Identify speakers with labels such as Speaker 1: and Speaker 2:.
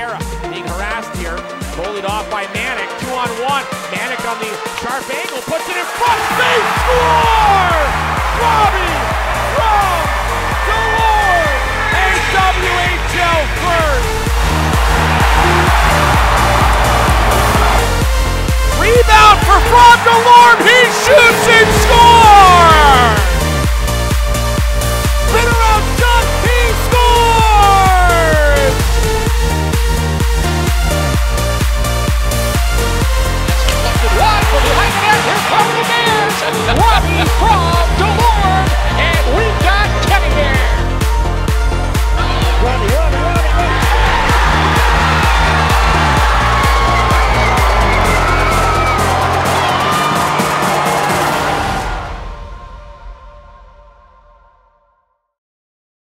Speaker 1: Teixeira being harassed here. Bullied off by Manic. Two on one. Manic on the sharp angle. Puts it in front. They score! Robbie from Delore. A WHL first. Rebound for Rob Delorme.